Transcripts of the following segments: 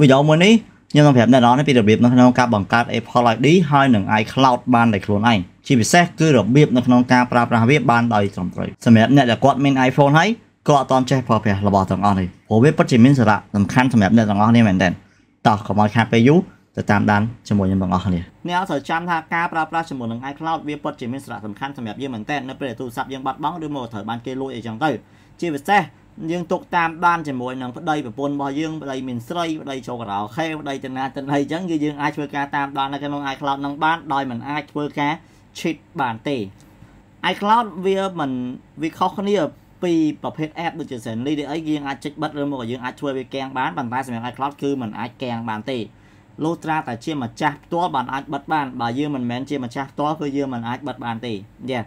វីដេអូមួយនេះខ្ញុំនឹងប្រាប់អ្នកនរនេះពីរបៀបនៅក្នុងការបង្កើត Apple ID ហើយនឹង iCloud បានដោយខ្លួនឯងជាពិសេសគឺរបៀបនៅក្នុងការប្រើប្រាស់វាបានដោយត្រឹមត្រូវសម្រាប់អ្នកដែលគាត់មាន iPhone ហើយក៏អត់តន់ចេះប្រើប្រាស់របស់ទាំងអស់នេះព្រោះវាពិតជាមានសារៈសំខាន់សម្រាប់អ្នកទាំងអស់នេះមែនទែនតោះកុំឲ្យខាតពេលយូរទៅតាមដានជាមួយខ្ញុំទាំងអស់គ្នាអ្នកអត់ត្រូវចាំថាការប្រើប្រាស់ជាមួយនឹង iCloud វាពិតជាមានសារៈសំខាន់សម្រាប់យើងមែនទែននៅពេលទូរស័ព្ទយើងបាត់បង់ឬមកត្រូវបានគេលួចអីចឹងទៅជាពិសេស យើងទុកតាមបានជាមួយនឹងប្តីប្រពន្ធរបស់យើងប្តីមានស្រីប្តីចូលការ៉ាអូខេប្តីទៅណាទៅណីអញ្ចឹងគឺយើងអាចធ្វើការតាមដាននៅក្នុង iCloud នឹងបានដោយមិនអាចធ្វើការ cheat បានទេ iCloud វាមិនវាខុសគ្នាពីប្រភេទ app ដូចជា Zenly ឬអីយើងអាចចុចបិទឬមកយើងអាចធ្វើវាកៀងបានប៉ុន្តែសម្រាប់ iCloud គឺมันអាចកៀងបានទេលុះត្រាតែជាម្ចាស់ផ្ទាល់បានអាចបិទបានបើយើងមិនមែនជាម្ចាស់ផ្ទាល់គឺយើងមិនអាចបិទបានទេយេ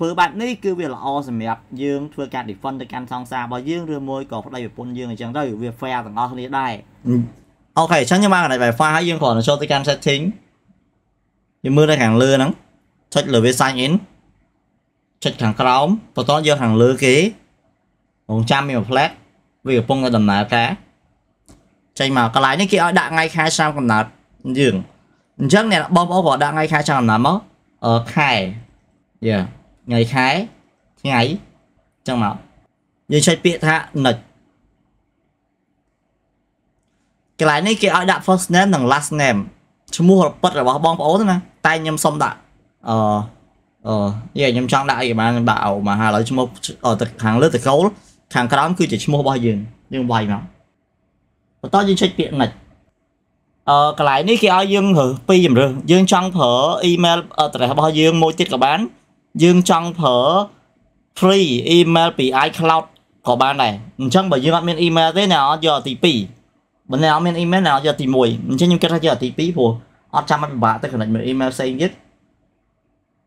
ធ្វើបែបនេះគឺវាល្អសម្រាប់យើងធ្វើការ defend ទៅកាន់សង្សាររបស់យើងឬមួយក៏ប្តីប្រពន្ធយើងអញ្ចឹងទៅវា fair ទាំងអស់គ្នាដែរអូខេអញ្ចឹងខ្ញុំមកកណ្ដាច់ Wi-Fi ហើយយើងគ្រាន់តែចូលទៅកាន់ setting យើងមើលនៅខាងលើហ្នឹងចុចលើវា sign in ចុចខាងក្រោមបន្តយកខាងលើគេរងចាំមានមួយផ្លែតវាកំពុងតែដំណើរការចេញមកកន្លែងនេះគេឲ្យដាក់ថ្ងៃខែឆ្នាំកំណើតយើងអញ្ចឹងអ្នកបងប្អូនក៏ដាក់ថ្ងៃខែឆ្នាំកំណើតមកអឺខែយ៉ា ថ្ងៃខែថ្ងៃអញ្ចឹងមកយើងចុចពាក្យថានិចកន្លែងនេះគេឲ្យដាក់ first name និង last name ឈ្មោះពិតរបស់បងប្អូនណាតែខ្ញុំសុំដាក់អឺអឺយេខ្ញុំចង់ដាក់អីក៏បានខ្ញុំដាក់អូមកហើយឥឡូវឈ្មោះទៅខាងលើតកូលខាងក្រោមគឺជាឈ្មោះរបស់យើងយើងវាយមកបន្តយើងចុចពាក្យ next អឺកន្លែងនេះគេឲ្យយើងរើសពីរជំរើសយើងចង់ប្រើ email address របស់យើងមួយទៀតក៏បាន យើងចង់ប្រើ free email ពី iCloud ក៏បានដែរអញ្ចឹងបើយើងអត់មាន email ទេអ្នកអត់យកទី2បើអ្នកអត់មាន email អ្នកអត់យកទី1អញ្ចឹងខ្ញុំគិតថាយកទី2ព្រោះអត់ចាំបាច់ពិបាកទៅ connect មើល email ផ្សេងទៀត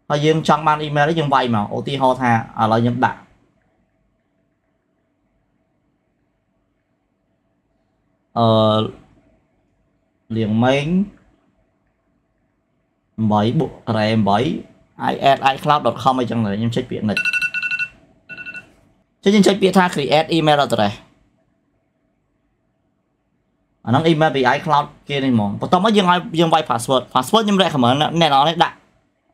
ហើយយើងចង់បាន email នេះយើងវាយមកឧទាហរណ៍ថាឥឡូវខ្ញុំដាក់អឺលៀងម៉េង8បូកការ៉េ8 i add icloud.com អីចឹងខ្ញុំចុចពាក្យ next ចុចខ្ញុំចុចពាក្យថា create email address អាហ្នឹង email ពី iCloud គេនេះហ្មងបន្ទាប់មកយើងឲ្យយើងវាយ password password ខ្ញុំ recommend អ្នកនរនេះដាក់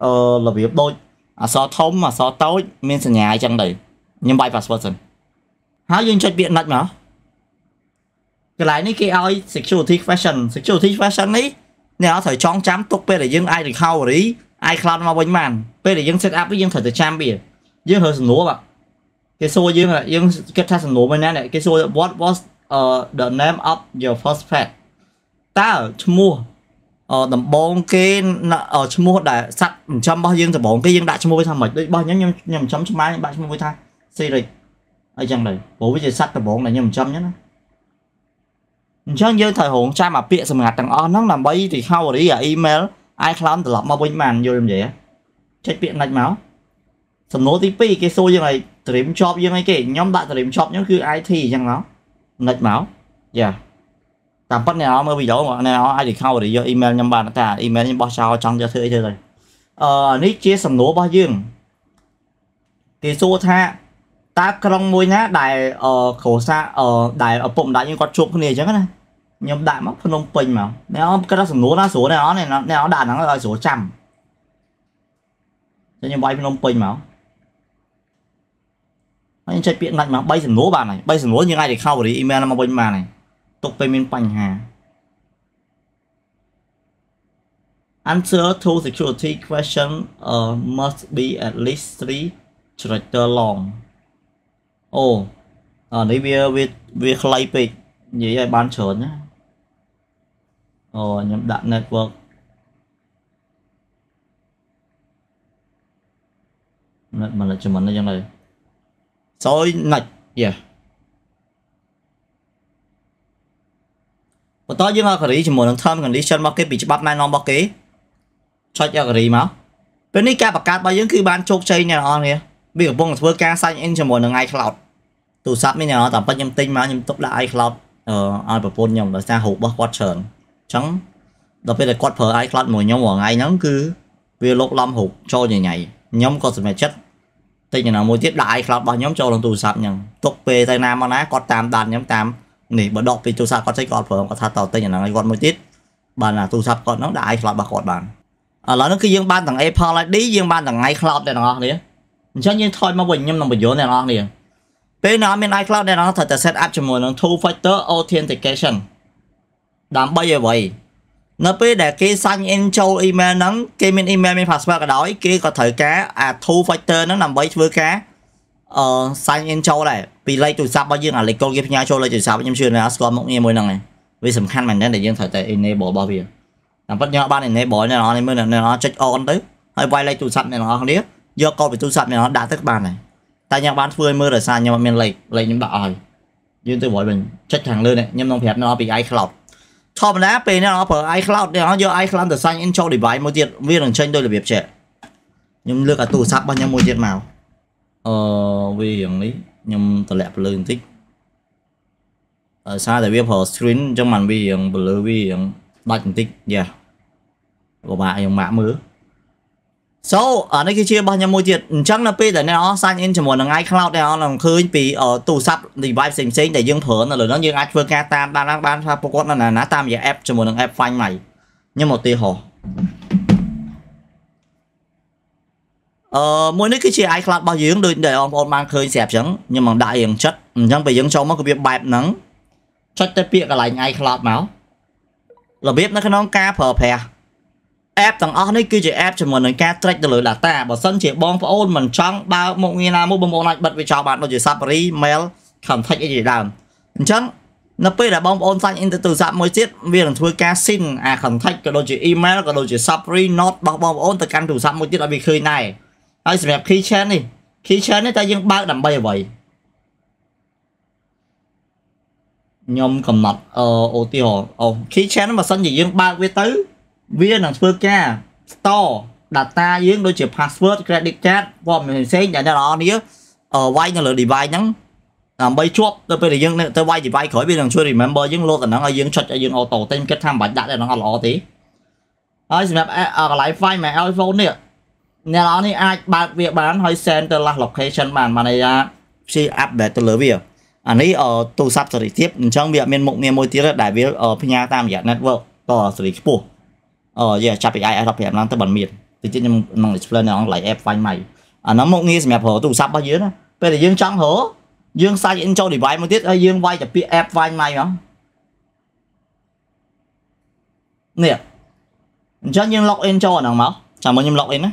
អឺរបៀបដូចអក្សរធំអក្សរតូចមានសញ្ញាអញ្ចឹងទៅខ្ញុំវាយ password សិនហើយយើងចុចពាក្យ next មកកន្លែងនេះគេឲ្យ security question security question នេះអ្នកត្រូវចងចាំទុកពេលដែលយើងអាច recovery iCloud មកវិញបានពេលដែលយើង set up យើងត្រូវទៅចាំវាយើងរើសំណួរបាទគេសួរយើងយើងគិតថាសំណួរមួយណាគេសួរ what was uh the name of your first pet តើឈ្មោះអដំបងគេឈ្មោះដែលសัตว์ចិញ្ចឹមរបស់យើងដំបងគេយើងដាក់ឈ្មោះវាថាម៉េចដូចរបស់ខ្ញុំខ្ញុំខ្ញុំចិញ្ចឹមឆ្មាខ្ញុំដាក់ឈ្មោះវាថា Siri អីចឹងទៅព្រោះវាជាសัตว์ដំបងដែលខ្ញុំចិញ្ចឹមចឹងណាអញ្ចឹងយើងត្រូវរងចាំអាពាក្យសម្ងាត់ទាំងអស់ហ្នឹងដើម្បី recovery អា email iCloud ត្រឡប់មកវិញបានយល់មិនទេចុចពាក្យណាច់មកសំណួរទី2គេសួរយើងឲ្យ dream job យើងអីគេខ្ញុំដាក់ dream job ខ្ញុំគឺ IT អញ្ចឹងមកណាច់មកយ៉ាតាមពិតអ្នកអមើលវីដេអូអ្នកអអាច recovery យក email ខ្ញុំបានតែ email ខ្ញុំបោះចោលចង់យកធ្វើអីធ្វើទៅអឺនេះជាសំណួររបស់យើងគេសួរថាតើក្រុងមួយណាដែលអឺគ្រួសារអឺដែលឪពុកម្ដាយយើងគាត់ជួបគ្នាអញ្ចឹងណា ខ្ញុំដាក់មកភ្នំពេញមកអ្នកអគាត់សំណួរណាស្រួលអ្នកអអ្នកអដាក់ហ្នឹងឲ្យស្រួលចាំតែខ្ញុំវាយភ្នំពេញមកហើយចុចពាក្យណាច់មក3សំណួរបានហើយ3សំណួរយើងអាច recovery email មកវិញបានហើយទុកពេលមានបញ្ហា answer to security question uh, must be at least 3 character long អូអានេះវាវាវាខ្លីពេកនិយាយឲ្យបានច្រើនណា អូខ្ញុំដាក់ network net management អញ្ចឹងទៅ soi nạch yeah បន្តយើងអករីជាមួយនឹង term condition របស់គេពីច្បាប់ណែនាំរបស់គេចុចអករីមកពេលនេះការបង្កើតរបស់យើងគឺបានជោគជ័យអ្នកនរគ្នាវាកំពុងធ្វើការ sign in ជាមួយនឹង iCloud ទូរស័ព្ទនេះអ្នកនរតែប៉ិចខ្ញុំទិញមកខ្ញុំទុកដាក់ iCloud អឺឲ្យប្រពន្ធខ្ញុំដោយសាររូបរបស់គាត់ច្រើនអញ្ចឹងដល់ពេលដែលគាត់ប្រើ iCloud មួយខ្ញុំរាល់ថ្ងៃហ្នឹងគឺវាលុកឡំរូបចូលញញ៉ៃខ្ញុំក៏សម្រេចចិត្តទិញចំណងមួយទៀតដាក់ iCloud របស់ខ្ញុំចូលក្នុងទូរស័ព្ទខ្ញុំទុកពេលទៅណាមកណាគាត់តាមដានខ្ញុំតាមនេះបើដកពីទូរស័ព្ទគាត់ចេញគាត់ប្រើគាត់ថាតទិញអាហ្នឹងឲ្យគាត់មួយទៀតបានអាទូរស័ព្ទគាត់ហ្នឹងដាក់ iCloud របស់គាត់បានឥឡូវនេះគឺយើងបានទាំង Apple ID យើងបានទាំង iCloud ដែរទាំងអស់គ្នាអញ្ចឹងយើងថយមកវិញខ្ញុំនឹងបញ្យល់អ្នកនរគ្នាពេលណាមាន iCloud អ្នកនរត្រូវតែ set up ជាមួយនឹង two factor authentication ដើម្បីអ្វីនៅពេលដែលគេ sign in ចូល email ហ្នឹងគេមាន email មាន password ក៏ដោយគេក៏ត្រូវការអា two factor ហ្នឹងដើម្បីធ្វើការអឺ sign in ចូលដែរពីលេខទូរស័ព្ទរបស់យើងអាលេខកូដគេផ្ញើចូលលេខទូរស័ព្ទខ្ញុំជឿថាស្គាល់មុខងារមួយហ្នឹងឯងវាសំខាន់មែនទែនដែលយើងត្រូវតែ enable របស់វាតាមពិតយើងអត់បាន enable អ្នកនរនេះមើលអ្នកនរចុច on ទៅហើយវាយលេខទូរស័ព្ទអ្នកនរគ្នាយកកូដពីទូរស័ព្ទអ្នកនរដាក់ទៅបានដែរតែខ្ញុំបានធ្វើឲ្យមើលដោយសារខ្ញុំអត់មានលេខលេខខ្ញុំដាក់ឲ្យយើងទៅវាយវិញចុចខាងលើនេះខ្ញុំនឹងប្រាប់អ្នកនរពី iCloud ធម្មតាពេលអ្នកនរប្រើ iCloud អ្នកនរយក iCloud ទៅ sign in ចូល device មួយទៀតវានឹងចេញដោយរបៀបចេះខ្ញុំលើកអាទូរស័ព្ទរបស់ខ្ញុំមួយទៀតមកអឺវាយ៉ាងនេះខ្ញុំតម្លាក់ពលឺបន្តិចអឺសារតែវាប្រើ screen អញ្ចឹងมันវាយ៉ាងពលឺវាយ៉ាងដាច់បន្តិចយ៉ាពិបាកយ៉ាងម៉ាក់មើល So អានេះគឺជារបស់ខ្ញុំមួយទៀតអញ្ចឹងនៅពេលដែលអ្នកអស់ sign in ជាមួយនឹង iCloud អ្នកអស់នឹងឃើញពីទូរស័ព្ទ device ផ្សេងៗដែលយើងប្រើនៅលើនោះយើងអាចធ្វើការតាមបានបានថាពួកគាត់ណាណាតាមរយៈ app ជាមួយនឹង app Find My ខ្ញុំឧទាហរណ៍អឺមួយនេះគឺជា iCloud របស់យើងដូចដែលបងប្អូនបានឃើញស្រាប់អញ្ចឹងខ្ញុំមិនដាក់រៀងចិត្តអញ្ចឹងពេលយើងចូលមកគឺវាបែបហ្នឹងចុចទៅពាក្យកន្លែង iCloud មករបៀបនៅក្នុងការប្រើប្រាស់ app ទាំងអស់នេះគឺជា app ជាមួយនឹងការ track ទៅលើ data បើសិនជាបងប្អូនមិនចង់បើកមុខងារណាមួយបងប្អូនអាចបិទវាចោលបានដូចជា Safari Mail Contact អីជាដើមអញ្ចឹងនៅពេលដែលបងប្អូនសាច់ into ទូរស័ព្ទមួយទៀតវានឹងធ្វើការ sync អា contact ក៏ដូចជា email ក៏ដូចជា Safari note របស់បងប្អូនទៅកាន់ទូរស័ព្ទមួយទៀតឲ្យវាឃើញដែរហើយសម្រាប់ keychain នេះ keychain នេះតើយើងបើកដើម្បីអ្វីខ្ញុំកំណត់អឺឧទាហរណ៍អូ keychain បើសិនជាយើងបើកវាទៅ វានឹងធ្វើការ store data យើងដូចជា password credit card ព័ត៌មានផ្សេងដែលអ្នកនរគ្នាវាយនៅលើ device ហ្នឹងដើម្បីជាប់ទៅពេលដែលយើងទៅវាយ device ក្រោយវានឹងជួយ remember យើងលោតអាហ្នឹងឲ្យយើងចុចឲ្យយើង auto តែគិតថាមិនបាច់ដាក់តែហ្នឹងអត់ល្អទេហើយសម្រាប់កន្លែង find my iPhone នេះអ្នកនរនេះអាចបើកវាបានហើយ send ទៅ last location បានបានន័យថាព្យា update ទៅលើវាអានេះទូរស័ព្ទសេរីទៀតអញ្ចឹងវាអត់មានមុខងារមួយទៀតដែលវាផ្ញើតាមរយៈ network ក៏សេរីខ្ពស់ អូយ៉ាចាប់ពី iOS 15ឡើងទៅបានមានតិចខ្ញុំនឹង explain នៅ online app Find My អានោះមកងារសម្រាប់រកទូរស័ព្ទរបស់យើងណាពេលដែលយើងចង់រកយើង sign in ចូល device មួយទៀតហើយយើងវាយតែពាក្យ app Find My មកនេះអញ្ចឹងយើង log in ចូលអាហ្នឹងមកចាំមកខ្ញុំ log in ណា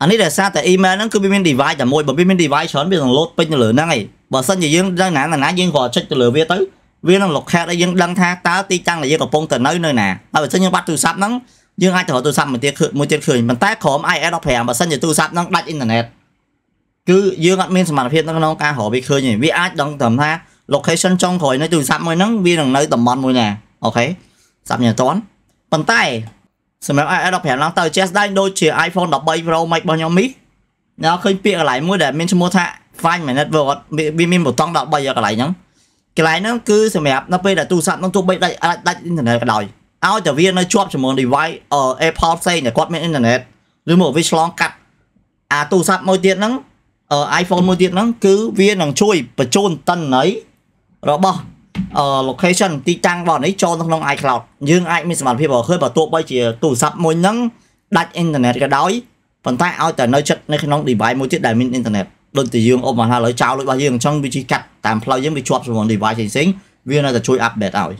អានេះដែលសារតែ email ហ្នឹងគឺវាមាន device តែមួយបើវាមាន device ច្រើនវានឹង load ពេញទៅលើហ្នឹងឯងបើសិនជាយើងដឹងណាណាយើងគ្រាន់ចុចទៅលើវាទៅ វានឹង locate ឲ្យយើងដឹងថាតើទីតាំងដែលយើងកំពុងទៅនៅនៅណាហើយបើសិនយើងបាត់ទូរស័ព្ទហ្នឹងយើងអាចទៅរកទូរស័ព្ទមួយទៀតមួយទៀតឃើញប៉ុន្តែក្រុម iOS 15បើសិនជាទូរស័ព្ទហ្នឹងដាច់អ៊ីនធឺណិតគឺយើងអត់មានសមត្ថភាពនៅក្នុងការរកវាឃើញទេវាអាចដឹងត្រឹមថា location ចុងក្រោយនៃទូរស័ព្ទមួយហ្នឹងវានឹងនៅតំបន់មួយណាអូខេសាប់ញ៉ាំតន់ប៉ុន្តែសម្រាប់ iOS 15ឡើងទៅជាស្ដែងដូចជា iPhone 13 Pro Max របស់ខ្ញុំនេះអ្នកឃើញពាក្យកន្លែងមួយដែលមានឈ្មោះថា Find My Network វាមានប៊ូតុង13កន្លែងហ្នឹង កន្លែងហ្នឹងគឺសម្រាប់នៅពេលដែលទូរស័ព្ទហ្នឹងទោះបីដាច់ដាច់អ៊ីនធឺណិតក៏ដោយឲ្យតែវានៅជាប់ជាមួយ device Apple ផ្សេងដែលគាត់មានអ៊ីនធឺណិតឬមកវាឆ្លងកាត់អាទូរស័ព្ទមួយទៀតហ្នឹង iPhone មួយទៀតហ្នឹងគឺវានឹងជួយបញ្ជូនតន្ន័យរបស់ location ទីតាំងរបស់នេះចូលនៅក្នុង iCloud យើងអាចមានសមត្ថភាពរកឃើញបើទោះបីជាទូរស័ព្ទមួយហ្នឹងដាច់អ៊ីនធឺណិតក៏ដោយប៉ុន្តែឲ្យតែនៅចិត្តនៅក្នុង device មួយទៀតដែលមានអ៊ីនធឺណិតដូចតែយើងអបមកថាឥឡូវចោលលុយរបស់យើងអញ្ចឹងវាជីកាត់ តាមផ្លូវយើងវាជាប់ជាមួយ device ផ្សេងៗវានៅតែជួយ update ឲ្យ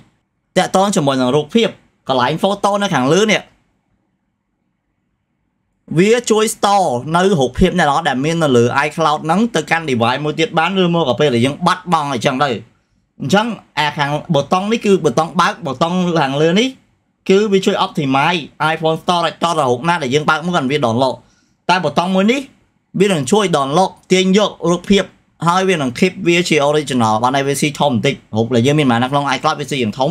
តាក់ទងជាមួយនឹងរូបភាពកន្លែង photo នៅខាងលើនេះវាជួយ store នៅរូបភាពអ្នកនរដែលមាននៅលើ iCloud ហ្នឹងទៅកាន់ device មួយទៀតបានឬមកក៏ពេលដែលយើងបាត់បង់អញ្ចឹងទៅអញ្ចឹងអាខាងប៊ូតុងនេះគឺប៊ូតុងបើកប៊ូតុងខាងលើនេះគឺវាជួយ optimize iPhone storage តរហូតណាដែលយើងបើកមកវា download តែប៊ូតុងមួយនេះវានឹងជួយ download ទាញយករូបភាព ហើយវានឹង keep វាជា original បានឲ្យវាស៊ីធំបន្តិចរូបដែលយើងមានមកនៅក្នុង iCloud វាស៊ីយ៉ាងធំ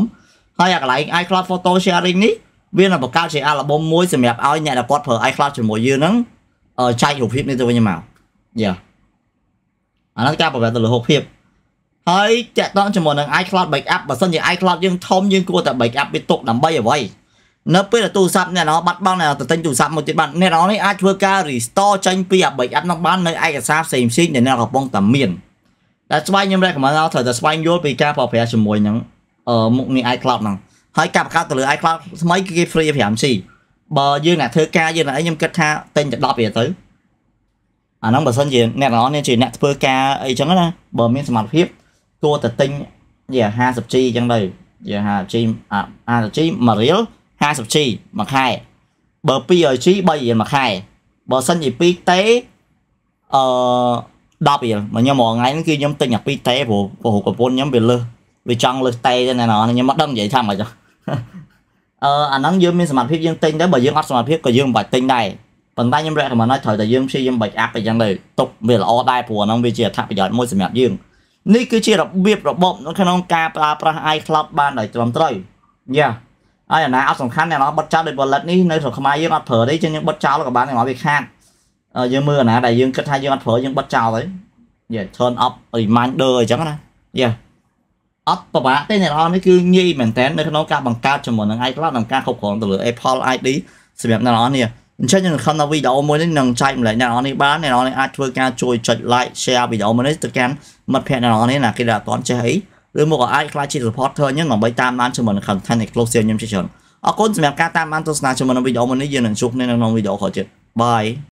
ហើយអាកន្លែង iCloud photo sharing នេះវានឹងបង្កើតជា album មួយសម្រាប់ឲ្យអ្នកដែលគាត់ប្រើ iCloud ជាមួយយើងហ្នឹងចែករូបភាពនេះទៅវិញមកយ៉ាអានោះការប្រវត្តិទៅលើរូបភាពហើយតាក់ទងជាមួយនឹង iCloud backup បើសិនជា iCloud យើងធំយើងគួរតែ backup វាទុកដើម្បីអ្វី នៅពេលដែលទូរស័ព្ទអ្នកនរបាត់បង់អ្នកទៅទិញទូរស័ព្ទមួយទៀតបានអ្នកនរនេះអាចធ្វើការ restore ចេញពីអា backup នោះបាននៅឯកសារផ្សេងផ្សេងដែលអ្នកកំពុងតែមានតែស្វែងខ្ញុំ recommend ថាត្រូវតែស្វែងយល់ពីការប្រើប្រាស់ជាមួយនឹងអឺមុខនេះ iCloud ហ្នឹងហើយការបង្កើតទៅលើ iCloud ថ្មីគឺគេ free 5G បើយើងអ្នកធ្វើការយើងអ្នកអីខ្ញុំគិតថាទិញតែ10រៀលទៅអាហ្នឹងបើសិនជាអ្នកនរនេះជាអ្នកធ្វើការអីចឹងណាបើមានសមត្ថភាពគួរតែទិញយា 50G ចឹងទៅយា 50G 50G 1រៀល 50G មួយខែបើ 200G 3រៀលមួយខែបើសិនជា2តេអឺ10រៀលមកខ្ញុំមួយថ្ងៃហ្នឹងគឺខ្ញុំទិញអា2តេព្រោះព្រោះប្រពន្ធខ្ញុំវាលើសវាចង់លើសតេទៅណែខ្ញុំមិនដឹងនិយាយថាម៉េចអឺអាហ្នឹងយើងមានសមត្ថភាពយើងទិញទៅបើយើងអត់សមត្ថភាពក៏យើងមិនបាច់ទិញដែរប៉ុន្តែខ្ញុំ recommend ឲ្យត្រូវតែយើងព្យាយាម backup អីចឹងទៅទុកវាល្អដែរព្រោះអាហ្នឹងវាជាអត្ថប្រយោជន៍មួយសម្រាប់យើងនេះគឺជារបៀបរបបនៅក្នុងការប្រើប្រាស់ iCloud បានដោយត្រឹមត្រូវយ៉ា ហើយអាណាអត់សំខាន់អ្នកនរបិទចោលដោយ wallet នេះនៅស្រុកខ្មែរយើងអត់ប្រើទេចឹងយើងបិទចោលក៏បានតែមកវាខាតយើងមើលអាណាដែលយើងគិតថាយើងអត់ប្រើយើងបិទចោលទៅយ៉ា turn up reminder អញ្ចឹងណាយ៉ាអត់ប្របាក់ទេអ្នកនរនេះគឺងាយមែនតើនៅក្នុងការបង្កើតជាមួយនឹង iCloud និងការគ្រប់គ្រងទៅលើ Apple ID សម្រាប់អ្នកនរនេះអញ្ចឹងខ្ញុំខំដល់វីដេអូមួយនេះនឹងចែកម្លែកអ្នកនរនេះបានអ្នកនរនេះអាចធ្វើការជួយចុច like share វីដេអូមួយនេះទៅកាន់មិត្តភ័ក្តិអ្នកនរនេះណាគេដែលអត់ទាន់ចេះអី ឬមកក៏អាចខ្លាចជា supporter អញ្ចឹងដើម្បីតាមដានជាមួយនឹង content exclusive ខ្ញុំជាច្រើនអរគុណសម្រាប់ការតាមដានទស្សនាជាមួយនឹងវីដេអូមួយនេះយើងនឹងជួបគ្នានៅក្នុងវីដេអូក្រោយទៀត bye